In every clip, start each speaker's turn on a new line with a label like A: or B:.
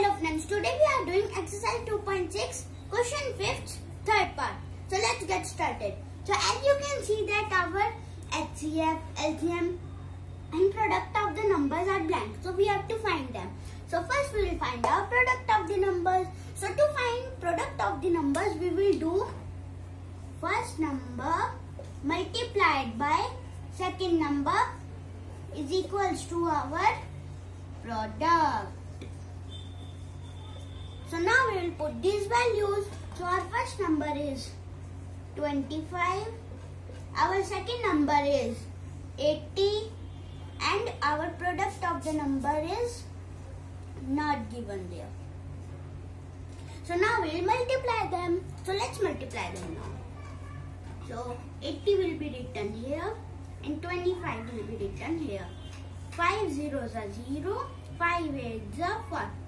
A: Hello friends, today we are doing exercise 2.6 question 5th third part. So let's get started. So as you can see that our HCF, LCM and product of the numbers are blank. So we have to find them. So first we will find our product of the numbers. So to find product of the numbers we will do first number multiplied by second number is equals to our product. So now we will put these values. So our first number is 25. Our second number is 80. And our product of the number is not given there. So now we will multiply them. So let's multiply them now. So 80 will be written here and 25 will be written here. 5 zeros are 0, 5 eights are 40.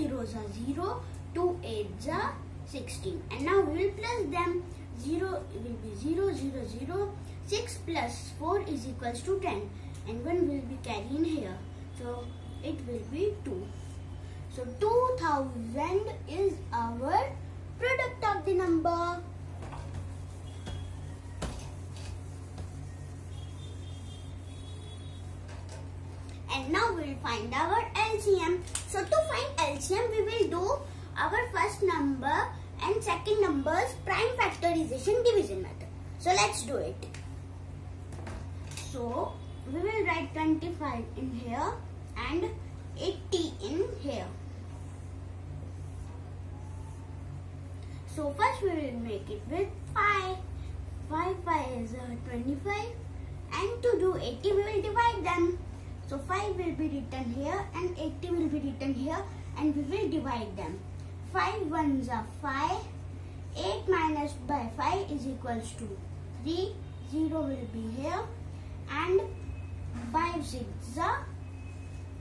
A: 2 zeros are 0, 2 eights are 16. And now we will plus them. 0 will be 0, 0, 0. 6 plus 4 is equals to 10. And 1 will be carrying here. So it will be 2. So 2000 is our product of the number. And now we will find our LCM. So to find LCM, we will do our first number and second number's prime factorization division method. So let's do it. So we will write 25 in here and 80 in here. So first we will make it with 5. 5, 5 is uh, 25 and to do 80 we will divide them. So 5 will be written here and 80 will be written here and we will divide them. 5 ones are 5. 8 minus by 5 is equals to 3. 0 will be here and 5 6 are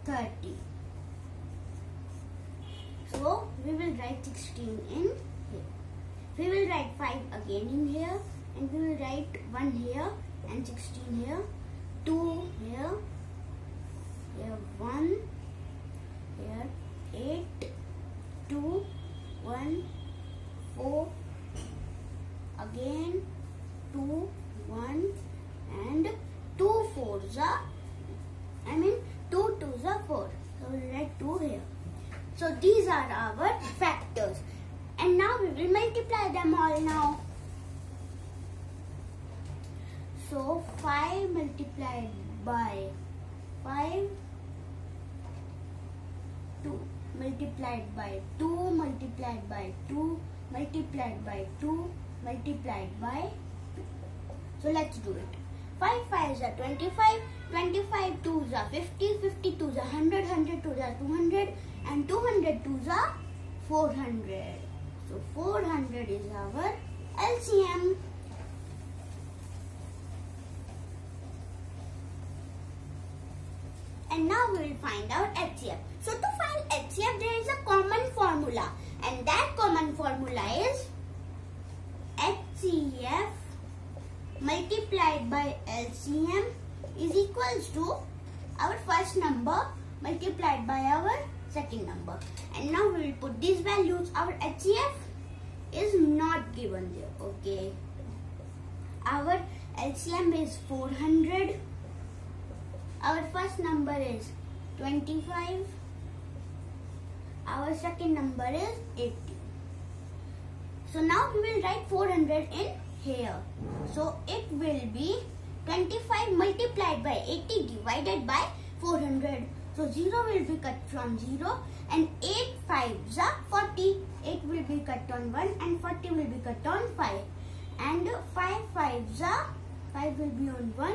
A: 30. So we will write 16 in here. We will write 5 again in here and we will write 1 here and 16 here, 2 here, here 1, here 8, 2, 1, 4, again 2, 1 and 2 fours are, I mean 2 twos are 4. So we'll write 2 here. So these are our factors. And now we will multiply them all now. So 5 multiplied by 5 2 multiplied by 2 multiplied by 2 multiplied by 2 multiplied by So let's do it. 5 5s are 25, 25 2s are 50, 50 2s are 100, 100 2s are 200 and 200 2s are 400. So 400 is our LCM. And now we will find out HCF. So to find HCF there is a common formula and that common formula is HCF multiplied by LCM is equals to our first number multiplied by our second number. And now we will put these values. Our HCF is not given there. Okay. Our LCM is 400. Our first number is 25. Our second number is 80. So now we will write 400 in here. So it will be 25 multiplied by 80 divided by 400. So 0 will be cut from 0 and 8 5s are 40. 8 will be cut on 1 and 40 will be cut on 5. And 5 5s are 5 will be on 1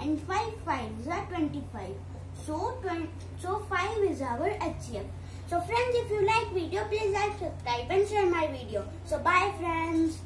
A: and 5 5s are 25. So, 20, so 5 is our HCF. So friends if you like video please like subscribe and share my video. So bye friends.